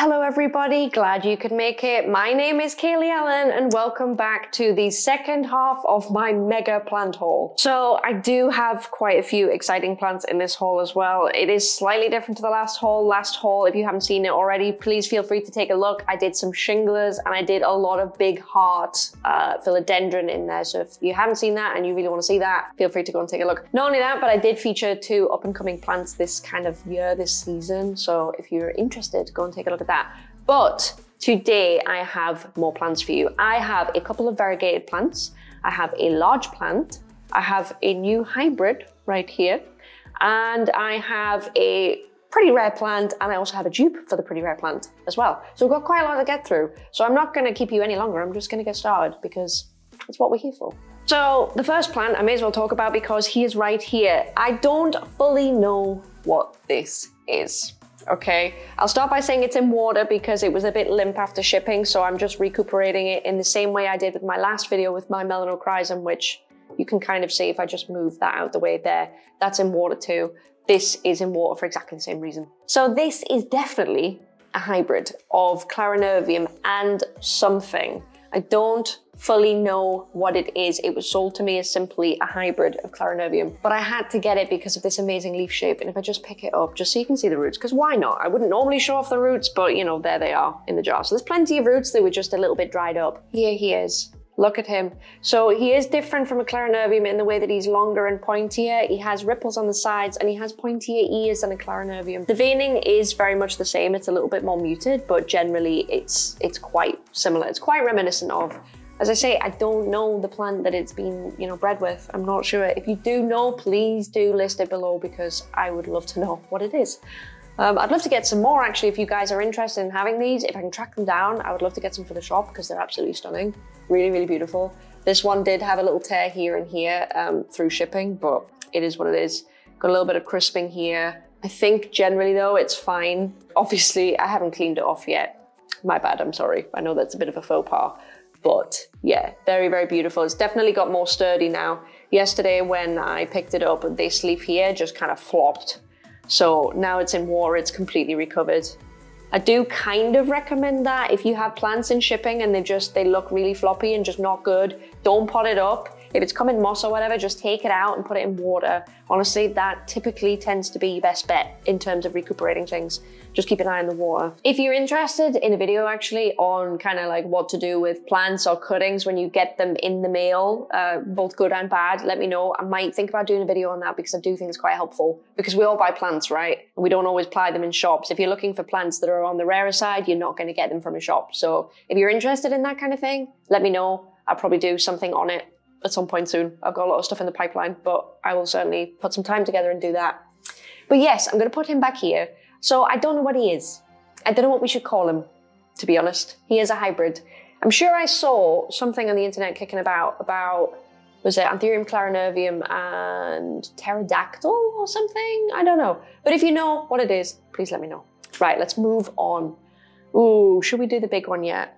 Hello, everybody. Glad you could make it. My name is Kaylee Ellen, and welcome back to the second half of my mega plant haul. So, I do have quite a few exciting plants in this haul as well. It is slightly different to the last haul. Last haul, if you haven't seen it already, please feel free to take a look. I did some shinglers and I did a lot of big heart uh, philodendron in there. So, if you haven't seen that and you really want to see that, feel free to go and take a look. Not only that, but I did feature two up and coming plants this kind of year, this season. So, if you're interested, go and take a look at that. But today I have more plants for you. I have a couple of variegated plants. I have a large plant. I have a new hybrid right here. And I have a pretty rare plant and I also have a dupe for the pretty rare plant as well. So we've got quite a lot to get through. So I'm not gonna keep you any longer. I'm just gonna get started because it's what we're here for. So the first plant I may as well talk about because he is right here. I don't fully know what this is okay? I'll start by saying it's in water because it was a bit limp after shipping, so I'm just recuperating it in the same way I did with my last video with my melanochrysum, which you can kind of see if I just move that out the way there. That's in water too. This is in water for exactly the same reason. So this is definitely a hybrid of Clarinervium and something. I don't fully know what it is. It was sold to me as simply a hybrid of Clarinervium, but I had to get it because of this amazing leaf shape. And if I just pick it up, just so you can see the roots, because why not? I wouldn't normally show off the roots, but you know, there they are in the jar. So there's plenty of roots. They were just a little bit dried up. Here he is. Look at him. So he is different from a Clarinervium in the way that he's longer and pointier. He has ripples on the sides and he has pointier ears than a Clarinervium. The veining is very much the same. It's a little bit more muted, but generally it's it's quite similar. It's quite reminiscent of as I say, I don't know the plant that it's been, you know, bred with. I'm not sure. If you do know, please do list it below because I would love to know what it is. Um, I'd love to get some more actually if you guys are interested in having these. If I can track them down, I would love to get some for the shop because they're absolutely stunning. Really, really beautiful. This one did have a little tear here and here um, through shipping, but it is what it is. Got a little bit of crisping here. I think generally though, it's fine. Obviously, I haven't cleaned it off yet. My bad, I'm sorry. I know that's a bit of a faux pas. But yeah, very, very beautiful. It's definitely got more sturdy now. Yesterday when I picked it up, this leaf here just kind of flopped. So now it's in water, it's completely recovered. I do kind of recommend that if you have plants in shipping and they just, they look really floppy and just not good, don't pot it up. If it's come in moss or whatever, just take it out and put it in water. Honestly, that typically tends to be your best bet in terms of recuperating things just keep an eye on the water. If you're interested in a video actually on kind of like what to do with plants or cuttings when you get them in the mail, uh, both good and bad, let me know. I might think about doing a video on that because I do think it's quite helpful because we all buy plants, right? And we don't always buy them in shops. If you're looking for plants that are on the rarer side, you're not going to get them from a shop. So if you're interested in that kind of thing, let me know. I'll probably do something on it at some point soon. I've got a lot of stuff in the pipeline, but I will certainly put some time together and do that. But yes, I'm going to put him back here so I don't know what he is. I don't know what we should call him, to be honest. He is a hybrid. I'm sure I saw something on the internet kicking about, about, was it Anthurium clarinervium and pterodactyl or something? I don't know. But if you know what it is, please let me know. Right, let's move on. Ooh, should we do the big one yet?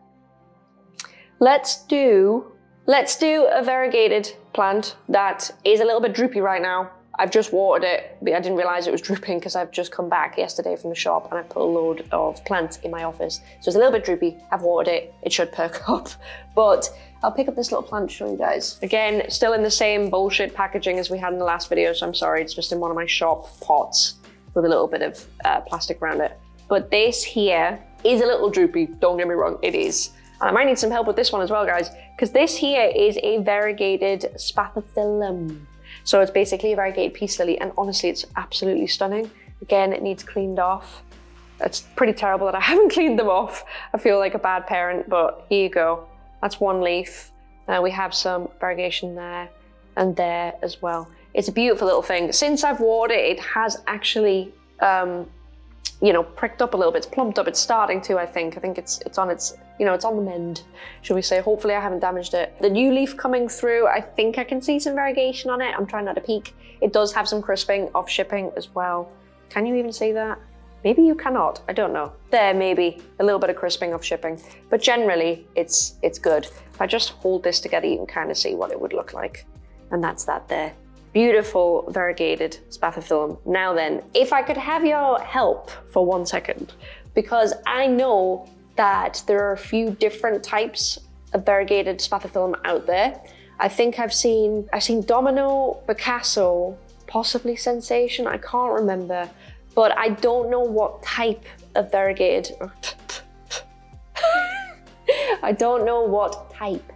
Let's do, let's do a variegated plant that is a little bit droopy right now. I've just watered it, but I didn't realize it was drooping because I've just come back yesterday from the shop and I put a load of plants in my office. So it's a little bit droopy. I've watered it. It should perk up. But I'll pick up this little plant to show you guys. Again, still in the same bullshit packaging as we had in the last video, so I'm sorry. It's just in one of my shop pots with a little bit of uh, plastic around it. But this here is a little droopy. Don't get me wrong, it is. And I might need some help with this one as well, guys, because this here is a variegated spathiphyllum. So it's basically a variegated peace lily and honestly it's absolutely stunning. Again, it needs cleaned off. It's pretty terrible that I haven't cleaned them off. I feel like a bad parent, but here you go. That's one leaf. Uh, we have some variegation there and there as well. It's a beautiful little thing. Since I've watered it, it has actually, um, you know, pricked up a little bit. It's plumped up. It's starting to, I think. I think it's it's on its you know, it's on the mend, should we say. Hopefully I haven't damaged it. The new leaf coming through, I think I can see some variegation on it. I'm trying not to peek. It does have some crisping off shipping as well. Can you even see that? Maybe you cannot, I don't know. There, maybe, a little bit of crisping of shipping. But generally, it's, it's good. If I just hold this together, you can kind of see what it would look like. And that's that there. Beautiful variegated spathiphyllum. Now then, if I could have your help for one second, because I know that there are a few different types of variegated spathiphyllum out there. I think I've seen I've seen Domino, Picasso, possibly Sensation, I can't remember, but I don't know what type of variegated I don't know what type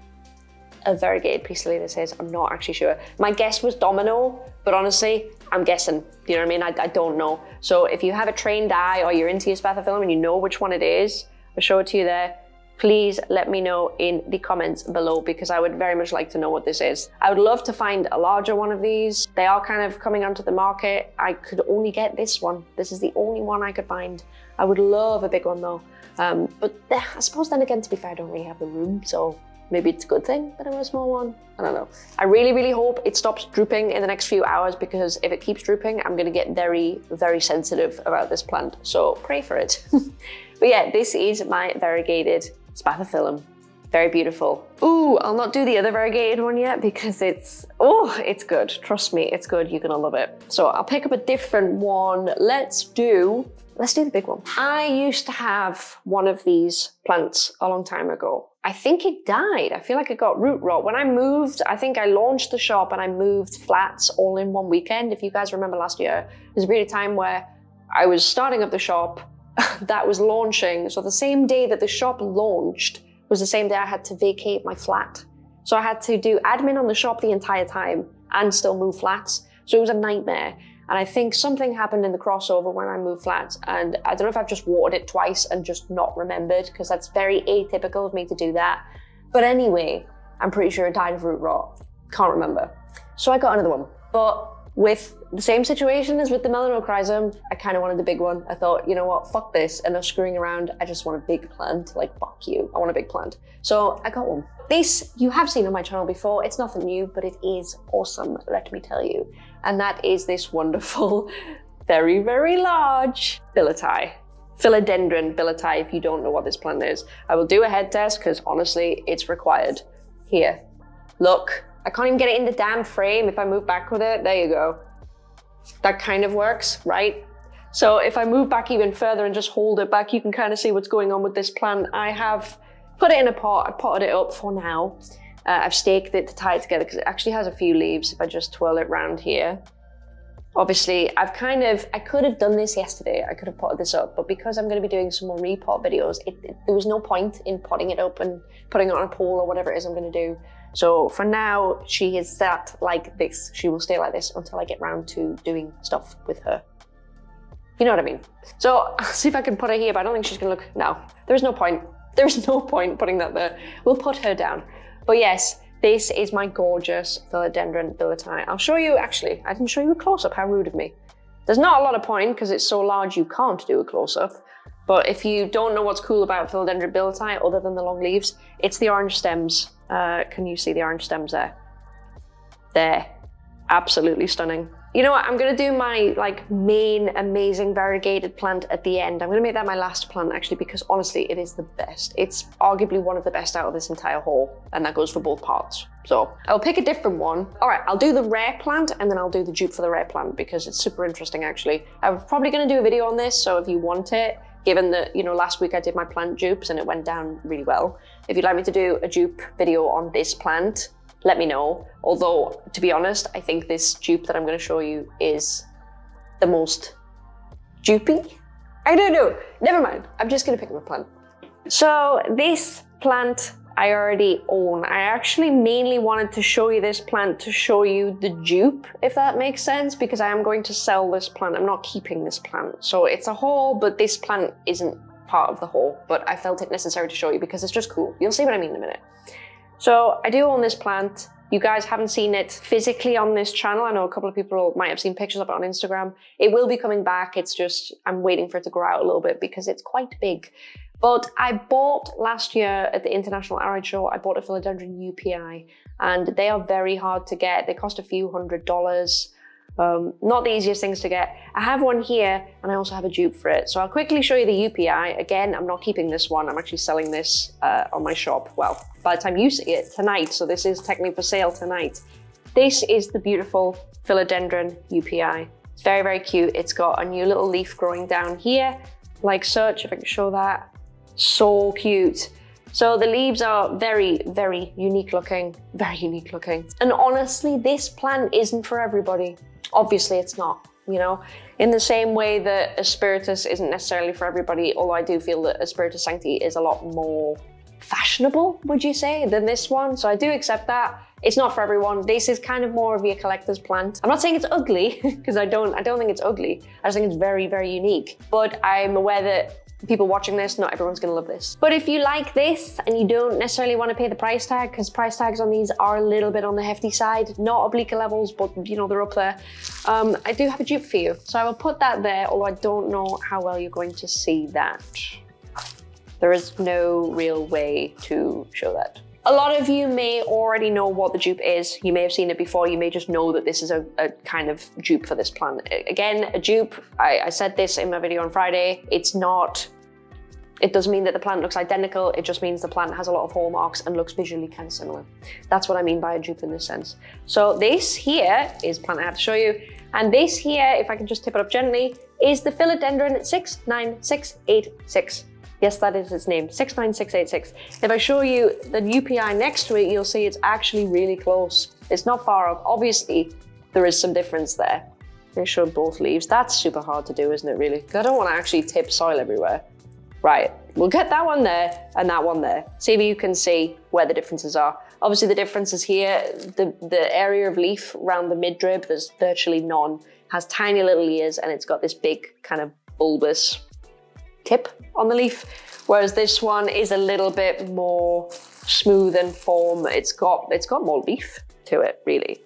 of variegated spathiphyllum this says, I'm not actually sure. My guess was Domino, but honestly, I'm guessing. You know what I mean? I, I don't know. So if you have a trained eye or you're into your spathiphyllum and you know which one it is, I'll show it to you there. Please let me know in the comments below because I would very much like to know what this is. I would love to find a larger one of these. They are kind of coming onto the market. I could only get this one. This is the only one I could find. I would love a big one though. Um, but I suppose then again, to be fair, I don't really have the room, so maybe it's a good thing that I am a small one. I don't know. I really, really hope it stops drooping in the next few hours because if it keeps drooping, I'm gonna get very, very sensitive about this plant. So pray for it. but yeah, this is my variegated spathiphyllum. Very beautiful. Ooh, I'll not do the other variegated one yet because it's, oh, it's good. Trust me, it's good. You're gonna love it. So I'll pick up a different one. Let's do Let's do the big one. I used to have one of these plants a long time ago. I think it died. I feel like it got root rot. When I moved, I think I launched the shop and I moved flats all in one weekend. If you guys remember last year, there's a period of time where I was starting up the shop, that was launching. So the same day that the shop launched was the same day I had to vacate my flat. So I had to do admin on the shop the entire time and still move flats. So it was a nightmare. And I think something happened in the crossover when I moved flats. And I don't know if I've just watered it twice and just not remembered, because that's very atypical of me to do that. But anyway, I'm pretty sure it died of root rot. Can't remember. So I got another one. But with the same situation as with the melanochrysum, I kind of wanted the big one. I thought, you know what, fuck this, enough screwing around. I just want a big plant. Like, fuck you. I want a big plant. So I got one. This you have seen on my channel before. It's nothing new, but it is awesome, let me tell you and that is this wonderful, very, very large billieti. Philodendron billieti, if you don't know what this plant is. I will do a head test because honestly, it's required. Here, look, I can't even get it in the damn frame. If I move back with it, there you go. That kind of works, right? So if I move back even further and just hold it back, you can kind of see what's going on with this plant. I have put it in a pot, I potted it up for now. Uh, I've staked it to tie it together because it actually has a few leaves if I just twirl it around here. Obviously, I've kind of, I could have done this yesterday. I could have potted this up, but because I'm going to be doing some more repot videos, it, it, there was no point in potting it up and putting it on a pole or whatever it is I'm going to do. So for now, she is sat like this. She will stay like this until I get round to doing stuff with her. You know what I mean? So I'll see if I can put her here, but I don't think she's going to look, no, there's no point. There's no point putting that there. We'll put her down. But yes, this is my gorgeous philodendron billieti. I'll show you, actually, I didn't show you a close-up, how rude of me. There's not a lot of point because it's so large you can't do a close-up. But if you don't know what's cool about philodendron billieti other than the long leaves, it's the orange stems. Uh, can you see the orange stems there? There, absolutely stunning. You know what, I'm gonna do my like main amazing variegated plant at the end. I'm gonna make that my last plant actually because honestly, it is the best. It's arguably one of the best out of this entire haul and that goes for both parts. So I'll pick a different one. All right, I'll do the rare plant and then I'll do the dupe for the rare plant because it's super interesting actually. I'm probably gonna do a video on this, so if you want it, given that, you know, last week I did my plant dupes and it went down really well. If you'd like me to do a dupe video on this plant, let me know. Although, to be honest, I think this dupe that I'm going to show you is the most dupey. I don't know. Never mind. I'm just going to pick up a plant. So this plant I already own. I actually mainly wanted to show you this plant to show you the dupe, if that makes sense, because I am going to sell this plant. I'm not keeping this plant. So it's a haul, but this plant isn't part of the haul, but I felt it necessary to show you because it's just cool. You'll see what I mean in a minute. So I do own this plant. You guys haven't seen it physically on this channel. I know a couple of people might have seen pictures of it on Instagram. It will be coming back. It's just, I'm waiting for it to grow out a little bit because it's quite big. But I bought last year at the International Aroid Show, I bought a philodendron joepii and they are very hard to get. They cost a few hundred dollars. Um, not the easiest things to get. I have one here and I also have a dupe for it. So I'll quickly show you the joepii. Again, I'm not keeping this one. I'm actually selling this uh, on my shop. Well, by the time you see it tonight, so this is technically for sale tonight. This is the beautiful philodendron joepii. It's very, very cute. It's got a new little leaf growing down here like such, if I can show that. So cute. So the leaves are very, very unique looking, very unique looking. And honestly, this plant isn't for everybody. Obviously it's not, you know? In the same way that a Spiritus isn't necessarily for everybody, although I do feel that a Spiritus sancti is a lot more fashionable, would you say, than this one. So I do accept that. It's not for everyone. This is kind of more of a collector's plant. I'm not saying it's ugly, because I don't, I don't think it's ugly. I just think it's very, very unique. But I'm aware that people watching this, not everyone's gonna love this. But if you like this and you don't necessarily want to pay the price tag, because price tags on these are a little bit on the hefty side, not obliqua levels, but you know, they're up there. Um, I do have a dupe for you. So I will put that there, although I don't know how well you're going to see that. There is no real way to show that. A lot of you may already know what the dupe is. You may have seen it before. You may just know that this is a, a kind of dupe for this plant. Again, a dupe, I, I said this in my video on Friday, it's not it doesn't mean that the plant looks identical, it just means the plant has a lot of hallmarks and looks visually kind of similar. That's what I mean by a dupe in this sense. So this here is plant I have to show you. And this here, if I can just tip it up gently, is the Philodendron 69686. Yes, that is its name, 69686. If I show you the joepii next to it, you'll see it's actually really close. It's not far off. Obviously, there is some difference there. Make sure both leaves. That's super hard to do, isn't it, really? I don't want to actually tip soil everywhere. Right, we'll get that one there and that one there. See if you can see where the differences are. Obviously the differences here, the, the area of leaf around the midrib, there's virtually none, has tiny little ears and it's got this big kind of bulbous tip on the leaf, whereas this one is a little bit more smooth in form. It's got, it's got more leaf to it, really.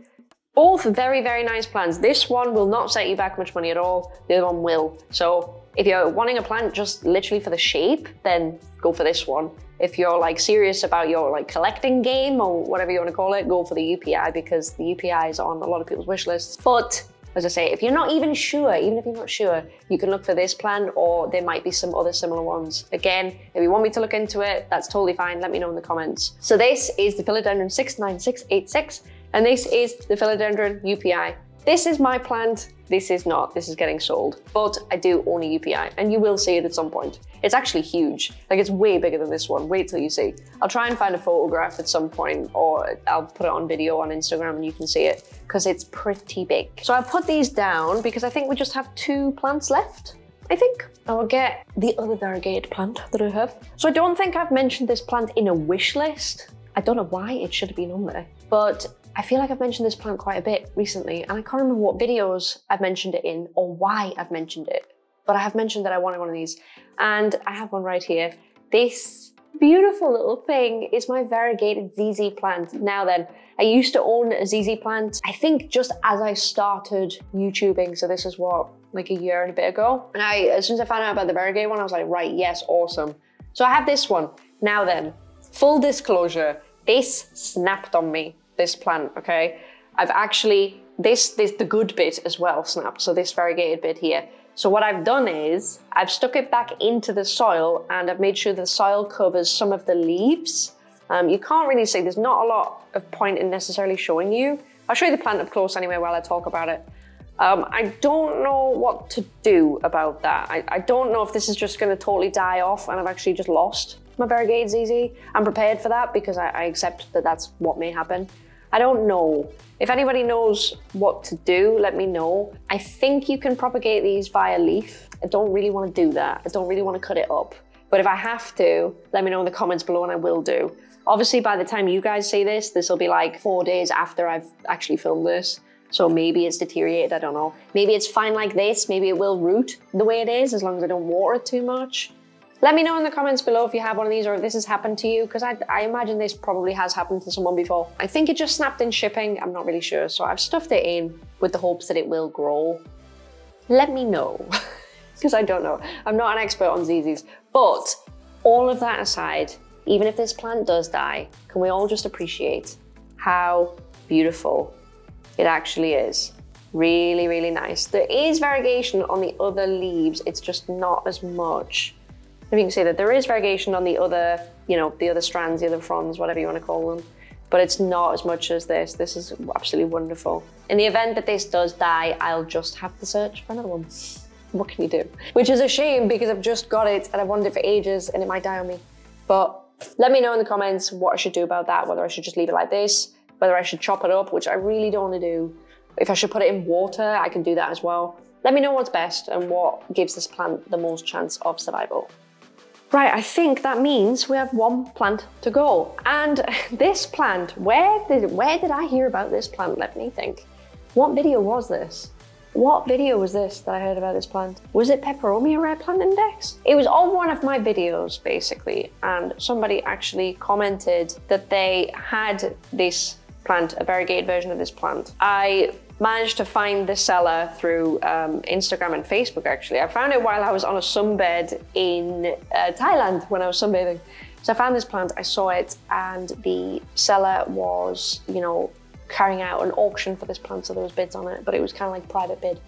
Both very, very nice plants. This one will not set you back much money at all. The other one will. So if you're wanting a plant just literally for the shape, then go for this one. If you're like serious about your like collecting game or whatever you want to call it, go for the joepii because the joepii is on a lot of people's wish lists. But as I say, if you're not even sure, even if you're not sure, you can look for this plant or there might be some other similar ones. Again, if you want me to look into it, that's totally fine. Let me know in the comments. So this is the Philodendron 69686 and this is the Philodendron joepii. This is my plant, this is not, this is getting sold. But I do own a joepii and you will see it at some point. It's actually huge, like it's way bigger than this one, wait till you see. I'll try and find a photograph at some point or I'll put it on video on Instagram and you can see it because it's pretty big. So I put these down because I think we just have two plants left. I think. I will get the other variegated plant that I have. So I don't think I've mentioned this plant in a wish list. I don't know why it should have been on there, but I feel like I've mentioned this plant quite a bit recently, and I can't remember what videos I've mentioned it in or why I've mentioned it, but I have mentioned that I wanted one of these, and I have one right here. This beautiful little thing is my variegated ZZ plant. Now then, I used to own a ZZ plant, I think just as I started YouTubing, so this is what, like a year and a bit ago. And I, as soon as I found out about the variegated one, I was like, right, yes, awesome. So I have this one. Now then, full disclosure, this snapped on me this plant, okay? I've actually, this, this, the good bit as well snapped, so this variegated bit here. So what I've done is, I've stuck it back into the soil and I've made sure the soil covers some of the leaves. Um, you can't really see, there's not a lot of point in necessarily showing you. I'll show you the plant up close anyway while I talk about it. Um, I don't know what to do about that. I, I don't know if this is just going to totally die off and I've actually just lost my variegated ZZ. I'm prepared for that because I, I accept that that's what may happen. I don't know. If anybody knows what to do, let me know. I think you can propagate these via leaf. I don't really want to do that. I don't really want to cut it up. But if I have to, let me know in the comments below and I will do. Obviously, by the time you guys see this, this will be like four days after I've actually filmed this. So maybe it's deteriorated, I don't know. Maybe it's fine like this, maybe it will root the way it is, as long as I don't water it too much. Let me know in the comments below if you have one of these or if this has happened to you, because I, I, imagine this probably has happened to someone before. I think it just snapped in shipping, I'm not really sure. So I've stuffed it in with the hopes that it will grow. Let me know, because I don't know. I'm not an expert on ZZs, but all of that aside, even if this plant does die, can we all just appreciate how beautiful it actually is? Really, really nice. There is variegation on the other leaves, it's just not as much you can see that there is variegation on the other, you know, the other strands, the other fronds, whatever you want to call them, but it's not as much as this. This is absolutely wonderful. In the event that this does die, I'll just have to search for another one. what can you do? Which is a shame because I've just got it and I've wanted it for ages and it might die on me. But let me know in the comments what I should do about that, whether I should just leave it like this, whether I should chop it up, which I really don't want to do. If I should put it in water, I can do that as well. Let me know what's best and what gives this plant the most chance of survival. Right, I think that means we have one plant to go. And this plant, where did, where did I hear about this plant? Let me think. What video was this? What video was this that I heard about this plant? Was it Peperomia Rare Plant Index? It was on one of my videos, basically, and somebody actually commented that they had this plant, a variegated version of this plant. I managed to find the seller through um, Instagram and Facebook, actually. I found it while I was on a sunbed in uh, Thailand when I was sunbathing. So I found this plant, I saw it, and the seller was, you know, carrying out an auction for this plant, so there was bids on it, but it was kind of like private bid.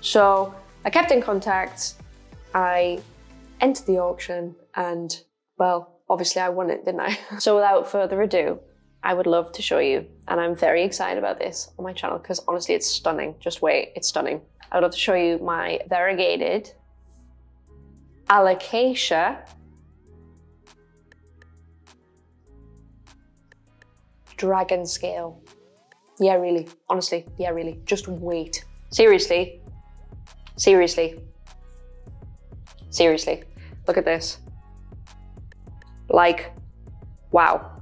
So I kept in contact, I entered the auction, and well, obviously I won it, didn't I? so without further ado, I would love to show you, and I'm very excited about this on my channel because honestly, it's stunning. Just wait, it's stunning. I would love to show you my variegated alocasia dragon scale. Yeah, really. Honestly, yeah, really. Just wait. Seriously. Seriously. Seriously. Look at this. Like, wow.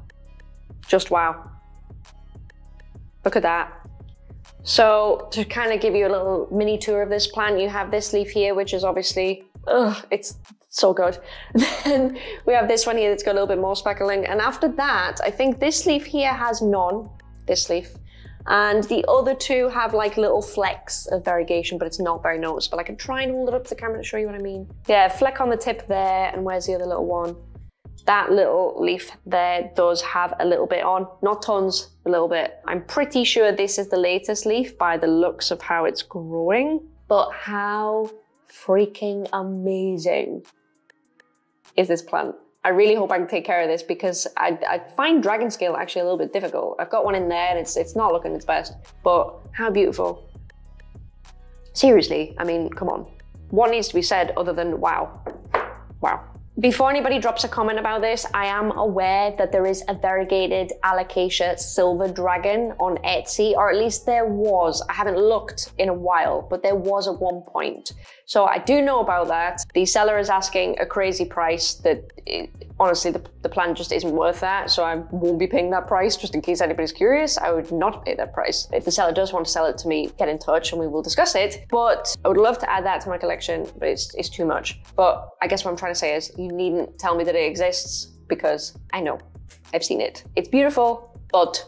Just wow. Look at that. So to kind of give you a little mini tour of this plant, you have this leaf here, which is obviously, ugh, it's so good. then we have this one here that's got a little bit more speckling. And after that, I think this leaf here has none, this leaf. And the other two have like little flecks of variegation, but it's not very noticeable. I can try and hold it up to the camera to show you what I mean. Yeah, fleck on the tip there, and where's the other little one? That little leaf there does have a little bit on, not tons, a little bit. I'm pretty sure this is the latest leaf by the looks of how it's growing, but how freaking amazing is this plant? I really hope I can take care of this because I, I find dragon scale actually a little bit difficult. I've got one in there and it's, it's not looking its best, but how beautiful. Seriously, I mean, come on. What needs to be said other than wow, wow. Before anybody drops a comment about this, I am aware that there is a variegated Alocasia Silver Dragon on Etsy, or at least there was. I haven't looked in a while, but there was at one point. So I do know about that. The seller is asking a crazy price that honestly the, the plant just isn't worth that. So I won't be paying that price just in case anybody's curious. I would not pay that price. If the seller does want to sell it to me, get in touch and we will discuss it. But I would love to add that to my collection, but it's, it's too much. But I guess what I'm trying to say is you needn't tell me that it exists because I know. I've seen it. It's beautiful, but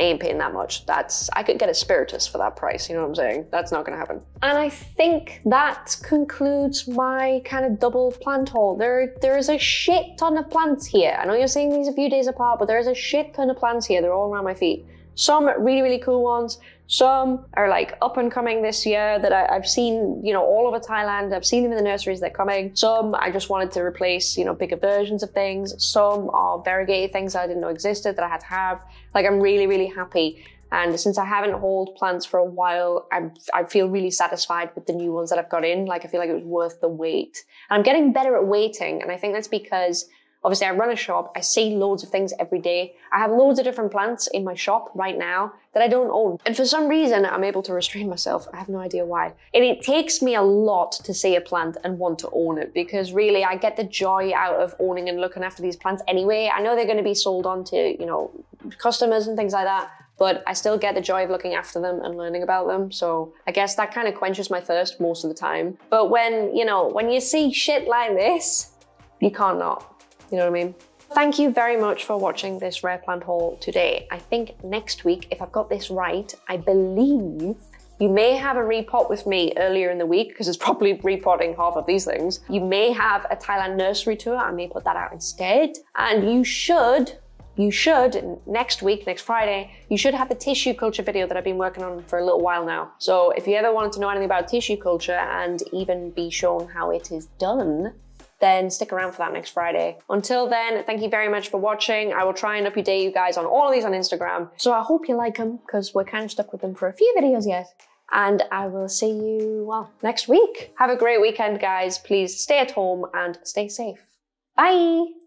Ain't paying that much. That's I could get a spiritus for that price, you know what I'm saying? That's not gonna happen. And I think that concludes my kind of double plant haul. There there is a shit ton of plants here. I know you're seeing these a few days apart, but there is a shit ton of plants here. They're all around my feet. Some really, really cool ones. Some are like up and coming this year that I, have seen, you know, all over Thailand. I've seen them in the nurseries, they're coming. Some I just wanted to replace, you know, bigger versions of things. Some are variegated things I didn't know existed that I had to have. Like I'm really, really happy. And since I haven't hauled plants for a while, I'm, I feel really satisfied with the new ones that I've got in. Like I feel like it was worth the wait. And I'm getting better at waiting. And I think that's because Obviously, I run a shop. I see loads of things every day. I have loads of different plants in my shop right now that I don't own. And for some reason, I'm able to restrain myself. I have no idea why. And it takes me a lot to see a plant and want to own it because really I get the joy out of owning and looking after these plants anyway. I know they're going to be sold on to, you know, customers and things like that but I still get the joy of looking after them and learning about them. So I guess that kind of quenches my thirst most of the time. But when, you know, when you see shit like this, you can't not. You know what I mean? Thank you very much for watching this rare plant haul today. I think next week, if I've got this right, I believe you may have a repot with me earlier in the week because it's probably repotting half of these things. You may have a Thailand nursery tour. I may put that out instead. And you should, you should, next week, next Friday, you should have the tissue culture video that I've been working on for a little while now. So if you ever wanted to know anything about tissue culture and even be shown how it is done, then stick around for that next Friday. Until then, thank you very much for watching. I will try and update you guys on all of these on Instagram. So I hope you like them because we're kind of stuck with them for a few videos yet. and I will see you, well, next week. Have a great weekend, guys. Please stay at home and stay safe. Bye.